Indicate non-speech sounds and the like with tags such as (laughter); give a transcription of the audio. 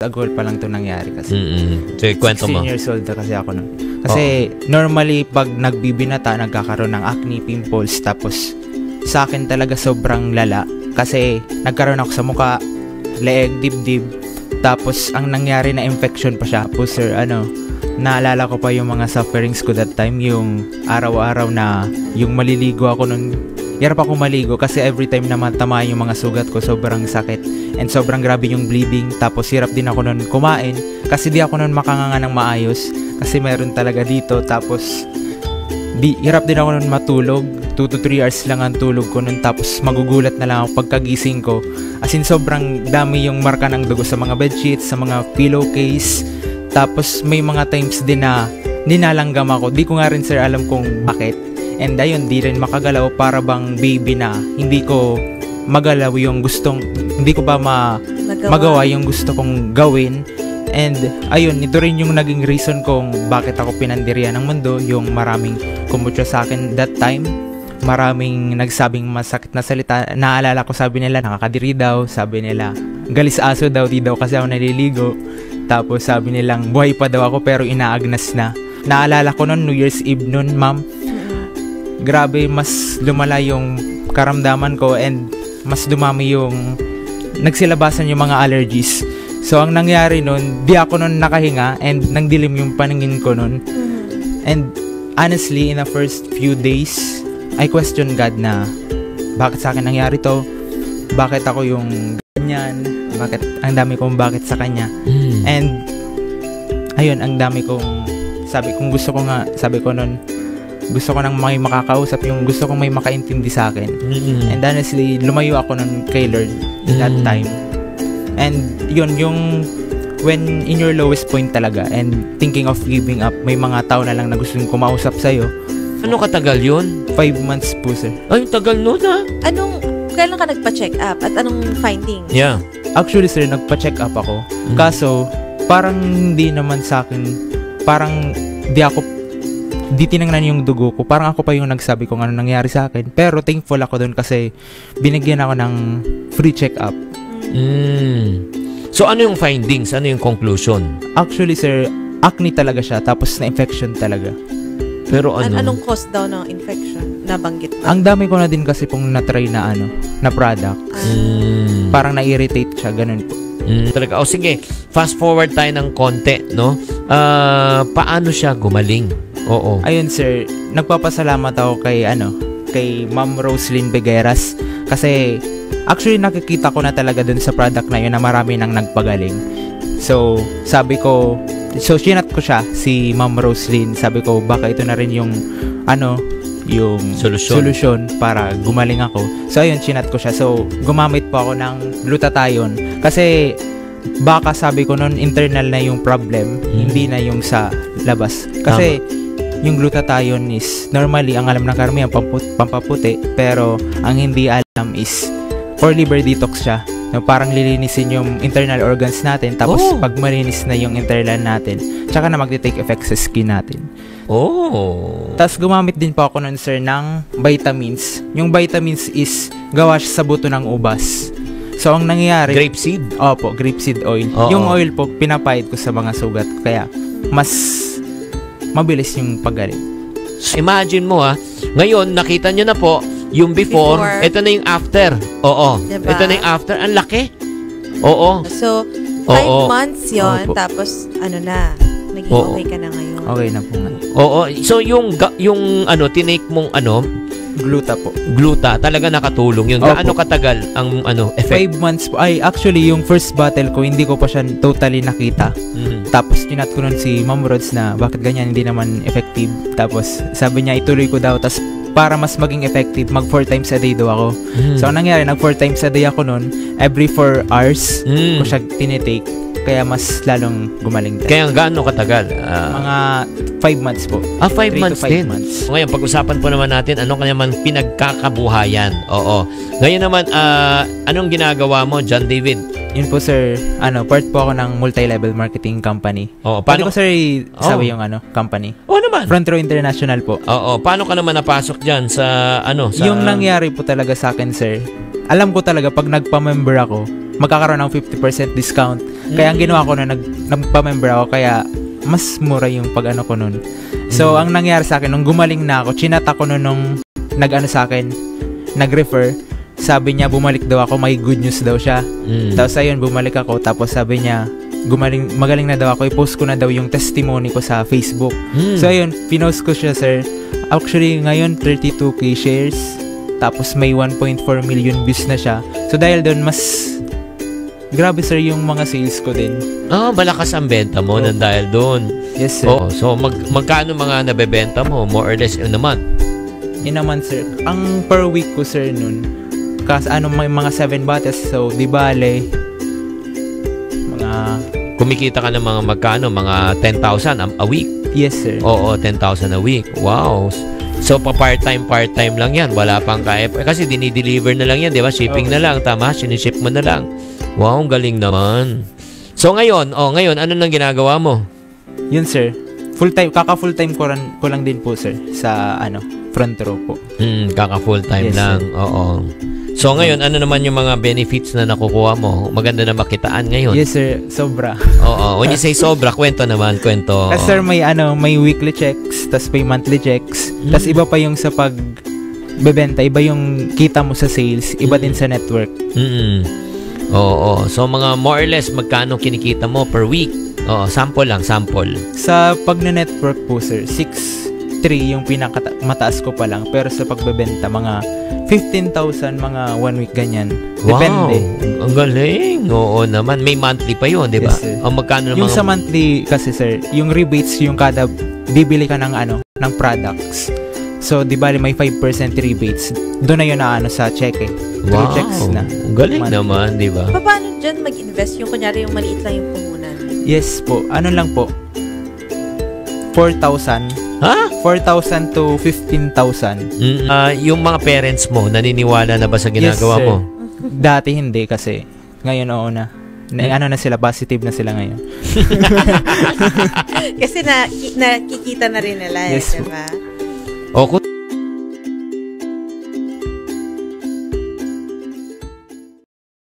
ago pa lang to nangyari kasi. Mm-mm. Sige, kwento 16 mo. years old kasi ako nun. Kasi normally pag nagbibinata, nagkakaroon ng acne, pimples, tapos sa akin talaga sobrang lala. Kasi nagkaroon ako sa muka, leeg, dibdib, tapos ang nangyari na infection pa siya. Po sir, ano, naalala ko pa yung mga sufferings ko that time, yung araw-araw na yung maliligo ako nun. Hirap ako maligo kasi every time na matamaan yung mga sugat ko, sobrang sakit. And sobrang grabe yung bleeding. Tapos hirap din ako nun kumain kasi di ako nun makanganga ng maayos. Kasi meron talaga dito. Tapos di, hirap din ako nun matulog. 2 to 3 hours lang ang tulog ko nun. Tapos magugulat na lang ako pagkagising ko. As in sobrang dami yung marka ng dugo sa mga bedsheets, sa mga pillowcase. Tapos may mga times din na ninalanggam ako. Di ko nga rin sir alam kung bakit. And ayun, di rin makagalaw para bang baby na hindi ko magalaw yung gustong, hindi ko ba ma, Nagawa. magawa yung gusto kong gawin. And ayun, ito rin yung naging reason kung bakit ako pinandirian ng mundo, yung maraming kumutya sa akin that time. Maraming nagsabing masakit na salita. Naalala ko sabi nila, nakakadiri daw. Sabi nila, galis aso daw, di daw kasi ako naliligo. Tapos sabi nilang, buhay pa daw ako pero inaagnas na. Naalala ko noon, New Year's Eve noon, ma'am. Grabe, mas lumala yung karamdaman ko and mas dumami yung nagsilabasan yung mga allergies. So, ang nangyari nun, di ako nun nakahinga and nangdilim yung paningin ko nun. And honestly, in the first few days, I question God na bakit sa akin nangyari to? Bakit ako yung ganyan? Bakit ang dami kong bakit sa kanya? Mm. And ayun, ang dami kong sabi kung gusto ko nga, sabi ko nun, gusto ko nang may makakausap, yung gusto kong may makaintindi sa akin. Mm-mm. And honestly, lumayo ako nun kay Lord that Mm. time. And yun, yung when in your lowest point talaga and thinking of giving up, may mga tao na lang na gustong kumausap sa'yo. Ano katagal yun? Five months po, sir. Ay, tagal nun ah. Anong, kailan ka nagpa-check up? At anong finding? Yeah. Actually, sir, nagpa-check up ako. Mm. Kaso, parang hindi naman sa akin, parang di ako, di tinangnan yung dugo ko. Parang ako pa yung nagsabi kung ano nangyari sa akin. Pero thankful ako doon kasi binigyan ako ng free check-up. Mm. So, ano yung findings? Ano yung conclusion? Actually, sir, acne talaga siya, tapos na-infection talaga. Pero An- ano? anong cause daw ng infection? Nabanggit ba? Ang dami ko na din kasi pong na-try na ano, na product. Mm. Parang na-irritate siya, ganun po. Mm, talaga. O sige, fast forward tayo ng konti, no? Ah, paano siya gumaling? Oo. Ayun, sir, nagpapasalamat ako kay, ano, kay Ma'am Roslyn Begueras kasi actually nakikita ko na talaga dun sa product na yun na marami nang nagpagaling. So, sabi ko, so sinat ko siya, si Ma'am Roslyn, sabi ko, baka ito na rin yung, ano, yung Solusyon. solusyon para gumaling ako. So, ayun, chinat ko siya. So, gumamit po ako ng glutathione. Kasi, baka sabi ko noon internal na yung problem, Mm. hindi na yung sa labas. Kasi, yung glutathione is, normally, ang alam ng karamihan, pampaputi. Pero, ang hindi alam is, for liver detox siya. No, parang lilinisin yung internal organs natin. Tapos, Oh. pag malinis na yung internal natin, tsaka na magte-take effect sa skin natin. Oh. Tapos gumamit din po ako nun sir ng vitamins. Yung vitamins is gawa siya sa buto ng ubas. So ang nangyayari, Grapeseed? opo, grapeseed oil. Oo. Yung oil po, pinapahid ko sa mga sugat. Kaya mas mabilis yung paggaling. Imagine mo ha, ngayon nakita nyo na po yung before, Before. ito na yung after. Oo. Diba? Ito na yung after. Ang laki. Oo. So, five Oo. months yon tapos ano na, naging Oo. okay ka na ngayon. Okay na po nga. Oo. So yung ga- yung ano tinake mong ano Gluta po. gluta talaga nakatulong yun. Opo. Gaano katagal ang ano effect? Five months po. Ay, actually, yung first bottle ko, hindi ko pa siya totally nakita. Mhm. Tapos, kinat ko nun si Ma'am Rods na bakit ganyan, hindi naman effective. Tapos, sabi niya, ituloy ko daw. Tapos, para mas maging effective, mag four times a day daw ako. Mhm. So, ang nangyari, nag 4 times a day ako nun. Every 4 hours Mm. ko siya tinitake. Kaya mas lalong gumaling tayo. Kaya gaano katagal? Ah, Mga 5 months po. ah, five 3 months 5 din. months. Ngayon, pag-usapan po naman natin ano kanya man pinagkakabuhayan. Oo. Ngayon naman, ah, anong ginagawa mo, John David? Yun po sir, ano, part po ako ng multi-level marketing company. Oo, Paano paano? ko sir sabi Oh. yung ano, company? Oo naman. Front Row International po. Oo, paano ka naman napasok diyan sa ano, sa Yung nangyari po talaga sa akin sir, alam ko talaga pag nagpa-member ako, magkakaroon ng 50% discount. Kaya ang ginawa ko na nag, nagpa-member ako, kaya mas mura yung pag ano ko nun. So, Mm. ang nangyari sa akin, nung gumaling na ako, chinat ako nun nung nag-ano sa akin, nag-refer, sabi niya, bumalik daw ako, may good news daw siya. Mm. Tapos ayun, bumalik ako, tapos sabi niya, gumaling, magaling na daw ako, i-post ko na daw yung testimony ko sa Facebook. Mm. So ayun, pinost ko siya, sir. Actually, ngayon, 32k shares, tapos may 1.4 million views na siya. So dahil doon, mas grabe sir yung mga sales ko din. Ah, malakas ang benta mo nang dahil doon. Yes sir. Oh, so mag magkano mga nabebenta mo more or less in a month? Yun naman sir. Ang per week ko sir nun, kas ano may mga 7 bottles, so di bale, mga, Kumikita ka ng mga magkano? Mga 10,000 a- a week. yes sir. Oo, 10,000 a week. Wow. So, pa part-time, part-time lang yan. Wala pang kaya. eh, Kasi dinideliver na lang yan, di ba? Shipping na lang. Tama? Siniship mo na lang. Wow, ang galing naman. So, ngayon, oh, ngayon, ano nang ginagawa mo? Yun sir. Full time, kaka full time ko, ran, ko lang din po sir sa ano, front row po. Hmm, kaka full-time Yes, lang. Oo. So, ngayon, ano naman yung mga benefits na nakukuha mo? Maganda na makitaan ngayon. Yes sir, sobra. Oo. When you say sobra, kwento naman, kwento. Kasi sir may ano, may weekly checks, tas may monthly checks, Mm. tas iba pa yung sa pag bebenta, iba yung kita mo sa sales, iba Mm. din sa network. Mm. Oo. So, mga more or less, magkano kinikita mo per week? Oo, sample lang, sample. Sa pag network po sir, 6.3 yung pinaka mataas ko pa lang, pero sa pagbebenta mga 15,000 mga one week ganyan. Depende. Wow, ang galing. Oo naman. May monthly pa yun, di ba? Yes, sir. Ang magkano Yung naman? sa monthly kasi sir, yung rebates yung kada bibili ka ng ano, ng products. So, di ba may 5% rebates. Doon na yun na ano sa check eh. Three wow. checks na. Ang galing Monthly. naman, di ba? Paano dyan mag-invest yung kunyari yung maliit lang yung puhunan? Yes po. Ano lang po? 4,000. Ha? 4,000 to 15,000. Mm, ah, yung mga parents mo, naniniwala na ba sa ginagawa Yes, sir. mo? Dati hindi kasi. Ngayon oo na. na ano na sila, positive na sila ngayon. (laughs) Kasi na, ki- nakikita na rin nila, Yes eh, di ba? O